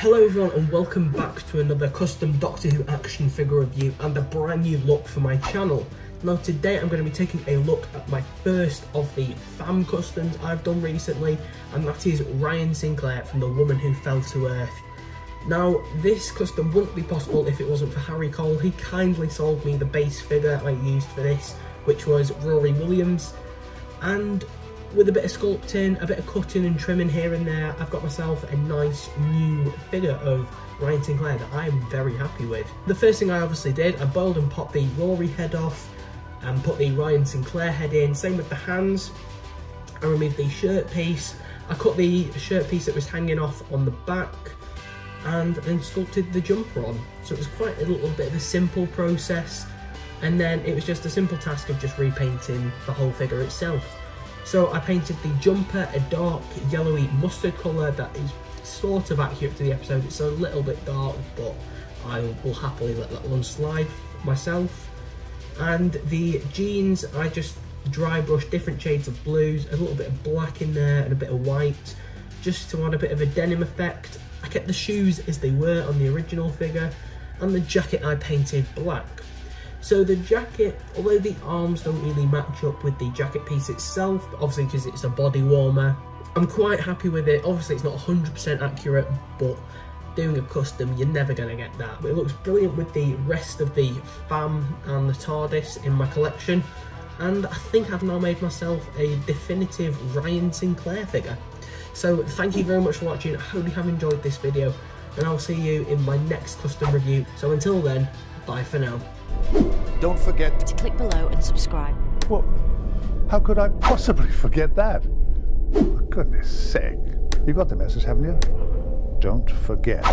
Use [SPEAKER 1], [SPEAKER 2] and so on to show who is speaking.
[SPEAKER 1] Hello everyone and welcome back to another custom Doctor Who action figure review and a brand new look for my channel. Now today I'm going to be taking a look at my first of the FAM customs I've done recently and that is Ryan Sinclair from The Woman Who Fell to Earth. Now this custom wouldn't be possible if it wasn't for Harri Cole, he kindly sold me the base figure I used for this which was Rory Williams and with a bit of sculpting, a bit of cutting and trimming here and there, I've got myself a nice new figure of Ryan Sinclair that I'm very happy with. The first thing I obviously did, I boiled and popped the Rory head off and put the Ryan Sinclair head in. Same with the hands. I removed the shirt piece. I cut the shirt piece that was hanging off on the back and then sculpted the jumper on. So it was quite a little bit of a simple process. And then it was just a simple task of just repainting the whole figure itself. So I painted the jumper a dark yellowy mustard colour that is sort of accurate to the episode. It's a little bit dark, but I will happily let that one slide myself. And the jeans, I just dry brushed different shades of blues, a little bit of black in there and a bit of white, just to add a bit of a denim effect. I kept the shoes as they were on the original figure, and the jacket I painted black. So the jacket, although the arms don't really match up with the jacket piece itself, obviously because it's a body warmer, I'm quite happy with it. Obviously it's not 100% accurate, but doing a custom, you're never going to get that. But it looks brilliant with the rest of the FAM and the TARDIS in my collection. And I think I've now made myself a definitive Ryan Sinclair figure. So thank you very much for watching. I hope you have enjoyed this video. And I'll see you in my next custom review. So until then, bye for now.
[SPEAKER 2] Don't forget
[SPEAKER 3] to click below and subscribe.
[SPEAKER 2] Well, how could I possibly forget that? For goodness sake. You got the message, haven't you? Don't forget.